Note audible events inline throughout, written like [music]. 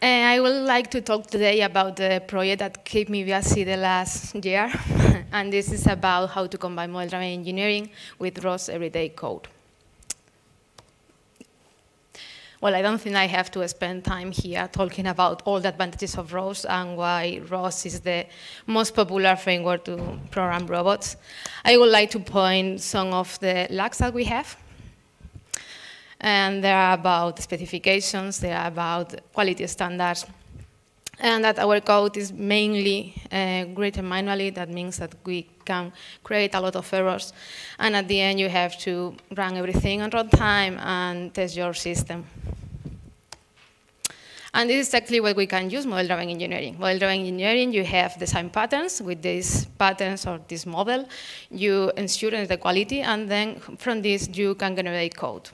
And I would like to talk today about the project that kept me busy the last year. [laughs] and this is about how to combine model-driven engineering with ROS everyday code. Well, I don't think I have to spend time here talking about all the advantages of ROS and why ROS is the most popular framework to program robots. I would like to point some of the lacks that we have. And they are about specifications, they are about quality standards, and that our code is mainly uh, written manually. That means that we can create a lot of errors. And at the end, you have to run everything on runtime and test your system. And this is exactly what we can use model-driven engineering. Model-driven engineering, you have design patterns with these patterns or this model. You ensure the quality, and then from this, you can generate code.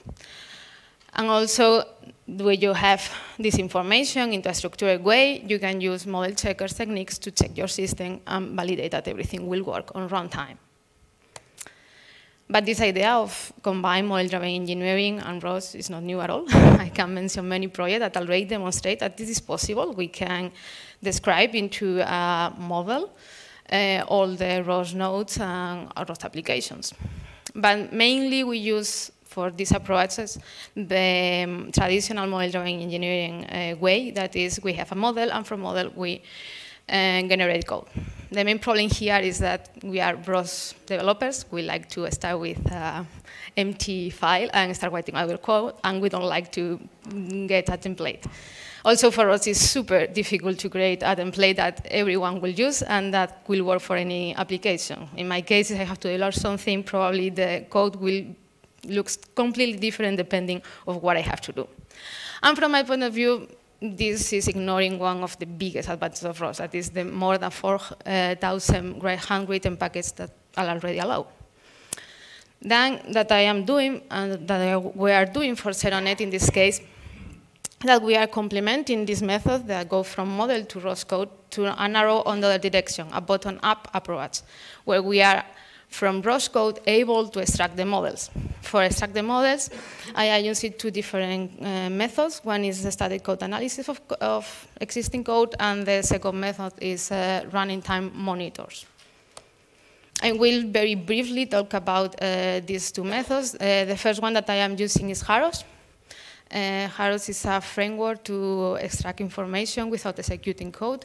And also, when you have this information into a structured way, you can use model checkers techniques to check your system and validate that everything will work on runtime. But this idea of combined model-driven engineering and ROS is not new at all. [laughs] I can mention many projects that already demonstrate that this is possible. We can describe into a model uh, all the ROS nodes and ROS applications. But mainly we use for these approaches the um, traditional model-driven engineering uh, way, that is we have a model and from model we uh, generate code. The main problem here is that we are ROS developers. We like to start with an empty file and start writing our code, and we don't like to get a template. Also for us, it's super difficult to create a template that everyone will use and that will work for any application. In my case, if I have to develop something, probably the code will looks completely different depending of what I have to do. And from my point of view, this is ignoring one of the biggest advantages of ROS, that is the more than 4,000 handwritten packets that are already allowed. Then that I am doing, and that we are doing for SeRoNet in this case, that we are complementing this method that go from model to ROS code to an arrow on the direction, a bottom-up approach, where we are from ROS code able to extract the models. For extract the models, I use two different uh, methods. One is the static code analysis of, of, existing code, and the second method is uh, running time monitors. I will very briefly talk about uh, these two methods. Uh, the first one that I am using is Haros. Uh, Haros is a framework to extract information without executing code.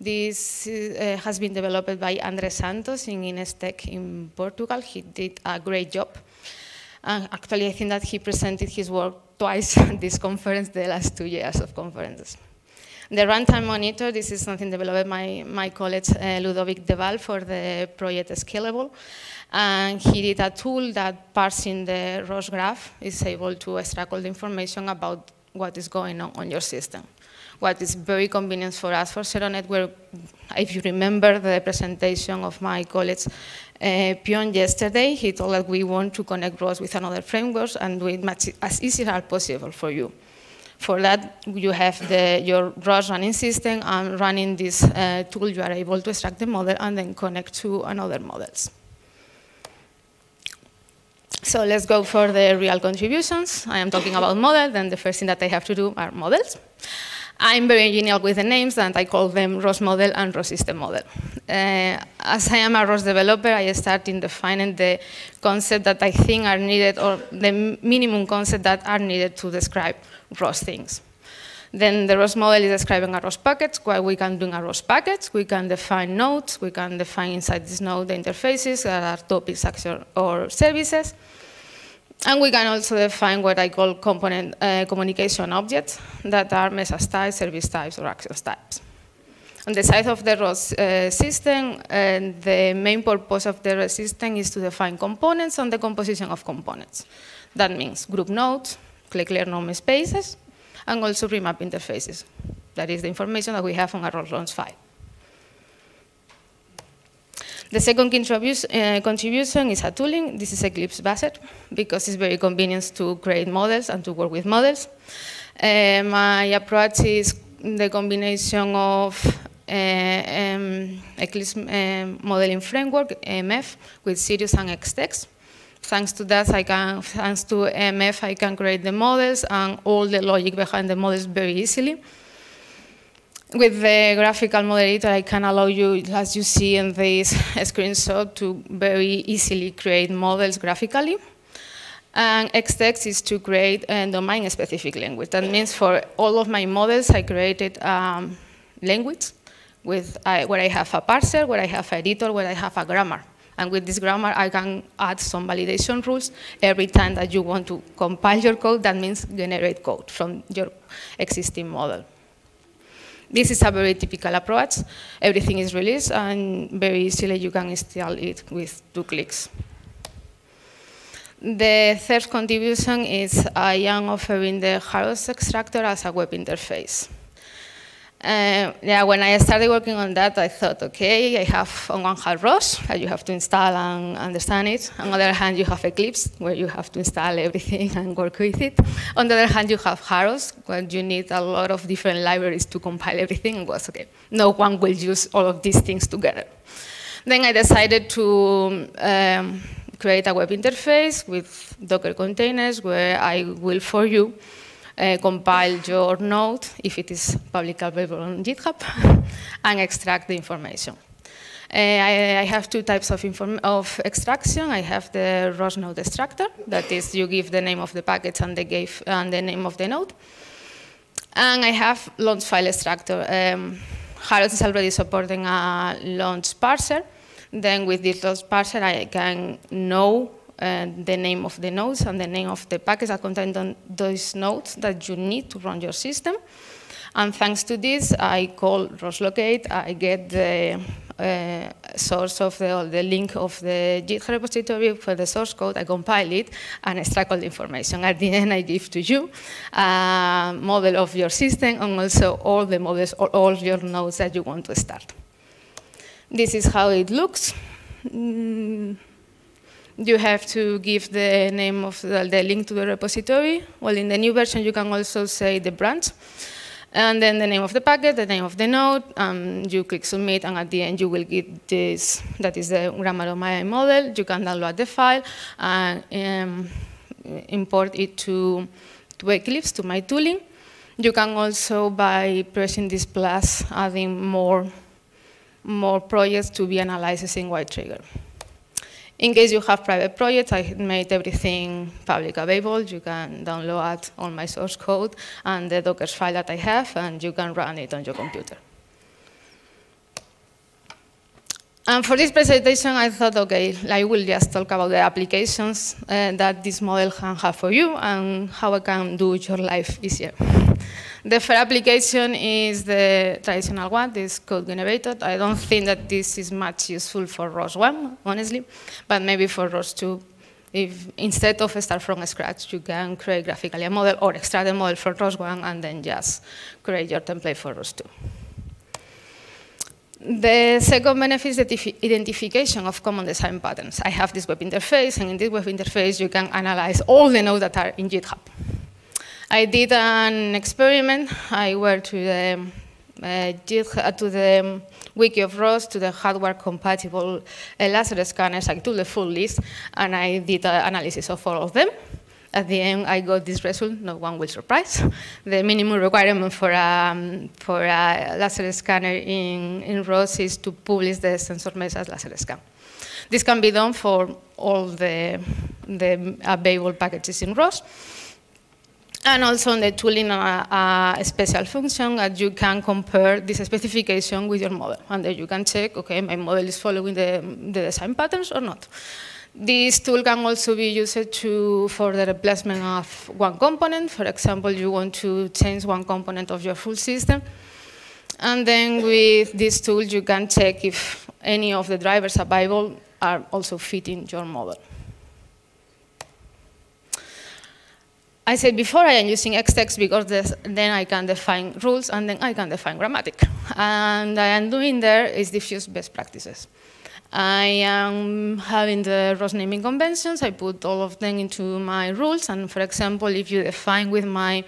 This uh, has been developed by Andres Santos in INESC TEC in Portugal. He did a great job. And actually, I think that he presented his work twice [laughs] at this conference, the last two years of conferences. The runtime monitor, this is something developed by my colleague uh, Ludovic Delval for the project Scalable. And he did a tool that parsing the ROS graph is able to extract all the information about what is going on on your system what is very convenient for us for SeRoNet, where, if you remember the presentation of my colleague uh, Pion yesterday, he told that we want to connect ROS with another frameworks and do it much as easy as possible for you. For that, you have the, your ROS running system, and running this uh, tool, you are able to extract the model and then connect to another models. So let's go for the real contributions. I am talking about models, then the first thing that I have to do are models. I'm very genial with the names and I call them ROS model and ROS system model. Uh, as I am a ROS developer, I start in defining the concept that I think are needed or the minimum concept that are needed to describe ROS things. Then the ROS model is describing a ROS package, where we can do a ROS package, we can define nodes, we can define inside this node the interfaces that are topics, action, or services. And we can also define what I call component uh, communication objects that are message types, service types, or access types. On the side of the ROS uh, system, uh, the main purpose of the ROS system is to define components and the composition of components. That means group nodes, clear node spaces, and also remap interfaces. That is the information that we have on our launch file. The second uh, contribution is a tooling. This is Eclipse based because it's very convenient to create models and to work with models. Uh, my approach is the combination of uh, um, Eclipse uh, modeling framework, EMF, with Sirius and Xtext. Thanks to that, I can, thanks to EMF, I can create the models and all the logic behind the models very easily. With the graphical moderator, I can allow you, as you see in this [laughs] screenshot, to very easily create models graphically. And Xtext is to create a domain-specific language. That means for all of my models, I created um, language with, where I have a parser, where I have an editor, where I have a grammar. And with this grammar, I can add some validation rules every time that you want to compile your code. That means generate code from your existing model. This is a very typical approach. Everything is released, and very easily you can install it with two clicks. The third contribution is I am offering the Haros extractor as a web interface. Uh, yeah, when I started working on that, I thought, okay, I have on one hand ROS, that you have to install and understand it. On the other hand, you have Eclipse, where you have to install everything and work with it. On the other hand, you have Haros, where you need a lot of different libraries to compile everything. It was okay. No one will use all of these things together. Then I decided to um, create a web interface with Docker containers where I will, for you, uh, compile your node if it is publicly available on GitHub [laughs] and extract the information. Uh, I, I, have two types of, of, extraction. I have the ROS node extractor, that is, you give the name of the package and the, gave, and the name of the node. And I have launch file extractor. Um, Haros is already supporting a launch parser. Then with this launch parser, I can know uh, the name of the nodes and the name of the package that contain those nodes that you need to run your system. And thanks to this, I call roslocate, I get the uh, source of the, the link of the Git repository for the source code, I compile it, and extract all the information. At the end, I give to you a model of your system and also all the models, or all your nodes that you want to start. This is how it looks. Mm you have to give the name of the, the, link to the repository. Well, in the new version, you can also say the branch. And then the name of the packet, the name of the node, um, you click submit, and at the end you will get this, that is the grammar of my model. You can download the file and um, import it to, to Eclipse, to my tooling. You can also, by pressing this plus, adding more, more projects to be analyzed in White Trigger. In case you have private projects, I made everything public available. You can download all my source code and the Docker file that I have, and you can run it on your computer. And for this presentation, I thought, okay, I will just talk about the applications uh, that this model can have for you and how I can do your life easier. The first application is the traditional one, this code generated. I don't think that this is much useful for ROS 1, honestly, but maybe for ROS 2, if instead of start from scratch, you can create graphically a model or extract a model from ROS 1 and then just create your template for ROS 2. The second benefit is the identification of common design patterns. I have this web interface, and in this web interface, you can analyze all the nodes that are in GitHub. I did an experiment. I went to the uh, to the wiki of ROS, to the hardware compatible uh, laser scanners. I took the full list and I did an analysis of all of them. At the end, I got this result. No one will surprise. The minimum requirement for a, um, for a laser scanner in, in ROS is to publish the sensor message laser scan. This can be done for all the, the available packages in ROS. And also on the tooling, a, a, special function that you can compare this specification with your model. And then you can check, okay, my model is following the, the design patterns or not. This tool can also be used to, for the replacement of one component. For example, you want to change one component of your full system. And then with this tool, you can check if any of the drivers available are also fitting your model. I said before I am using Xtext because this, then I can define rules and then I can define grammatic. And I am doing there is diffuse best practices. I am having the ROS naming conventions. I put all of them into my rules. And for example, if you define with my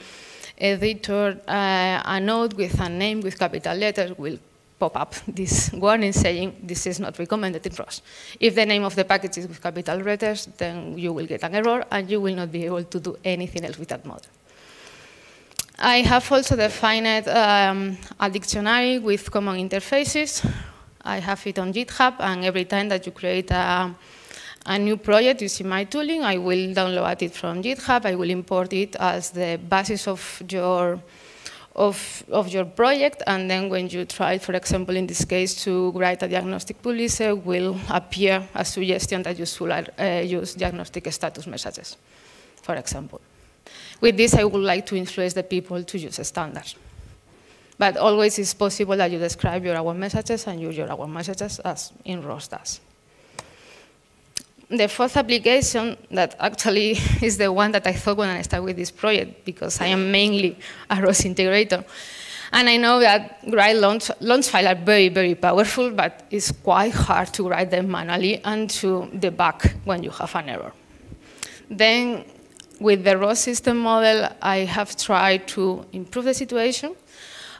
editor uh, a node with a name with capital letters, will pop up this warning saying this is not recommended in ROS. If the name of the package is with capital letters, then you will get an error and you will not be able to do anything else with that model. I have also defined um, a dictionary with common interfaces. I have it on GitHub, and every time that you create a, a new project using my tooling, I will download it from GitHub. I will import it as the basis of your of, of your project, and then when you try, for example, in this case, to write a diagnostic publisher, will appear a suggestion that you should uh, use diagnostic status messages, for example. With this, I would like to influence the people to use standards. But always it's possible that you describe your OAuth messages and use your OAuth messages as in ROS does. The fourth application that actually [laughs] is the one that I thought when I started with this project, because I am mainly a ROS integrator. And I know that write launch, launch files are very, very powerful, but it's quite hard to write them manually and to debug when you have an error. Then with the ROS system model, I have tried to improve the situation.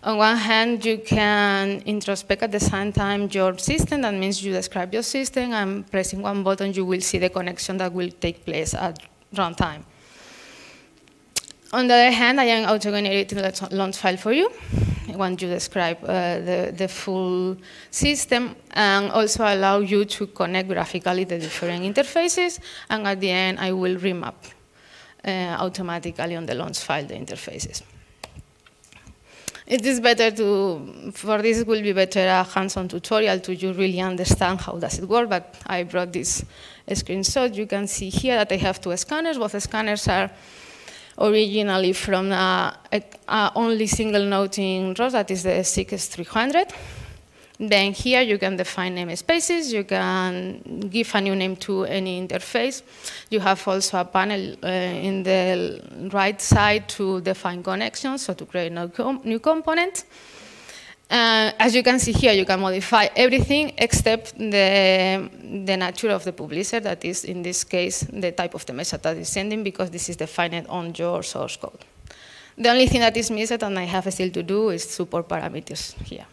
On one hand, you can introspect at the same time your system. That means you describe your system, and pressing one button, you will see the connection that will take place at runtime. On the other hand, I am auto-generating the launch file for you once you describe uh, the, the full system and also allow you to connect graphically the different interfaces. And at the end, I will remap uh, automatically on the launch file the interfaces. It is better to, for this will be better a hands-on tutorial to you really understand how does it work, but I brought this screenshot. You can see here that I have two scanners. Both scanners are originally from a, a, a only single node in ROS, that is the SIG300. Then here you can define namespaces, you can give a new name to any interface. You have also a panel uh, in the right side to define connections, so to create new, com new components. Uh, as you can see here, you can modify everything except the, the nature of the publisher, that is, in this case, the type of the message that is sending, because this is defined on your source code. The only thing that is missing, and I have still to do, is support parameters here.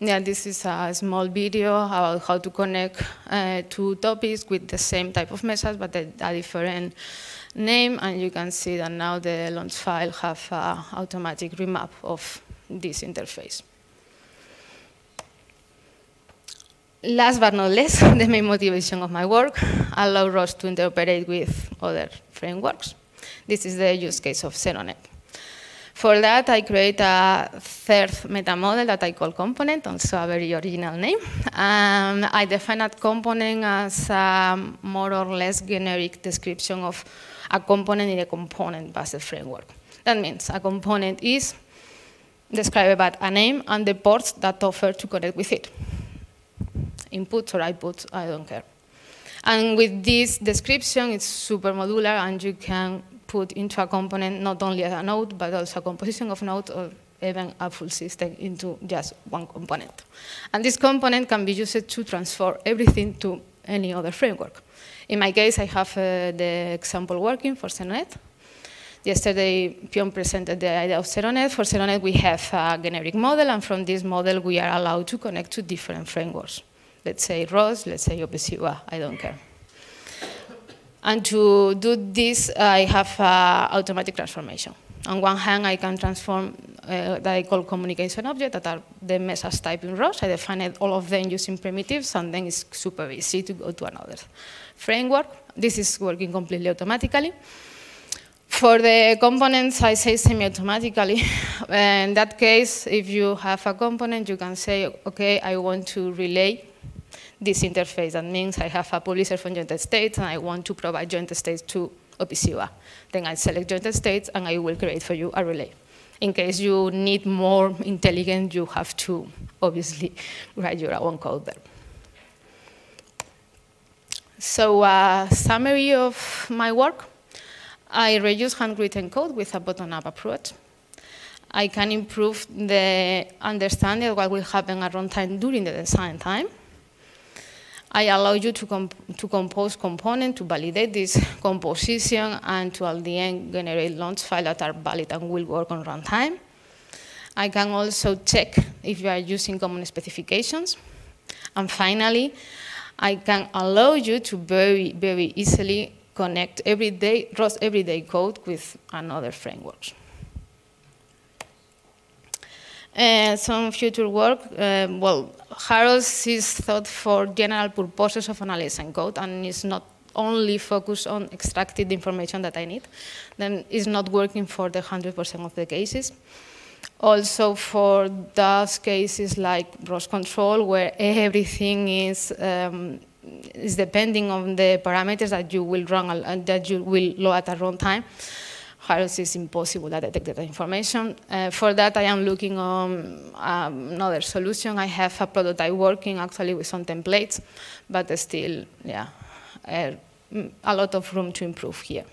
Yeah, this is a small video about how to connect uh, two topics with the same type of message, but a, a, different name, and you can see that now the launch file have an automatic remap of this interface. Last but not least, [laughs] the main motivation of my work, allow ROS to interoperate with other frameworks. This is the use case of SeRoNet. For that, I create a third meta model that I call component, also a very original name. Um, I define that component as a more or less generic description of a component in a component-based framework. That means a component is described by a name and the ports that offer to connect with it. Inputs or outputs, I don't care. And with this description, it's super modular and you can put into a component not only a node, but also a composition of nodes or even a full system into just one component. And this component can be used to transfer everything to any other framework. In my case, I have uh, the example working for SeRoNet. Yesterday, Pion presented the idea of SeRoNet. For SeRoNet, we have a generic model, and from this model, we are allowed to connect to different frameworks. Let's say ROS, let's say OPC UA, I don't care. And to do this, I have uh, automatic transformation. On one hand, I can transform uh, that I call communication object that are the message type in ROS. I define all of them using primitives, and then it's super easy to go to another framework. This is working completely automatically. For the components, I say semi-automatically. [laughs] in that case, if you have a component, you can say, okay, I want to relay this interface. That means I have a publisher from United States and I want to provide United States to OPCUA. Then I select United States and I will create for you a relay. In case you need more intelligence, you have to obviously write your own code there. So uh, summary of my work. I reuse handwritten code with a bottom-up approach. I can improve the understanding of what will happen at runtime during the design time. I allow you to, comp to compose components to validate this composition and to at the end generate launch files that are valid and will work on runtime. I can also check if you are using common specifications. And finally, I can allow you to very, very easily connect everyday, ROS everyday code with another frameworks. Uh, some future work, uh, well, Haros is thought for general purposes of analyzing code and is not only focused on extracting the information that I need, then it's not working for the 100% of the cases. Also for those cases like ROS control, where everything is um, is depending on the parameters that you will run that you will load at a runtime. Haros is impossible to detect that information. Uh, for that, I am looking on um, another solution. I have a prototype working actually with some templates, but still, yeah, uh, a lot of room to improve here.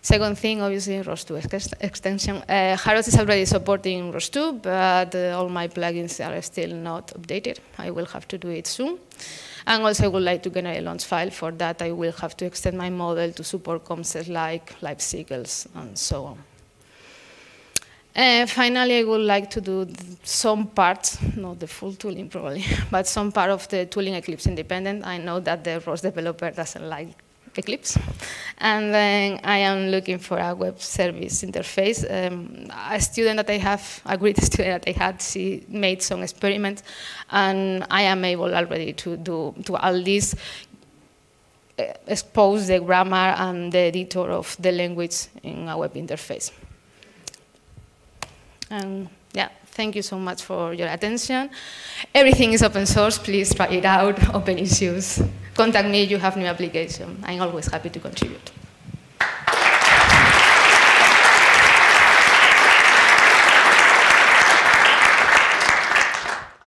Second thing, obviously, ROS2 ex extension. Uh, Haros is already supporting ROS2, but uh, all my plugins are still not updated. I will have to do it soon. And also I would like to generate a launch file. For that, I will have to extend my model to support concepts like cycles and so on. And finally, I would like to do some parts, not the full tooling probably, [laughs] but some part of the tooling Eclipse independent. I know that the ROS developer doesn't like Eclipse. And then I am looking for a web service interface. Um, a student that I have, a great [laughs] student that I had, she made some experiments, and I am able already to do, to at least uh, expose the grammar and the editor of the language in a web interface. And thank you so much for your attention. Everything is open source, please try it out, open issues contact me if you have new application. I'm always happy to contribute.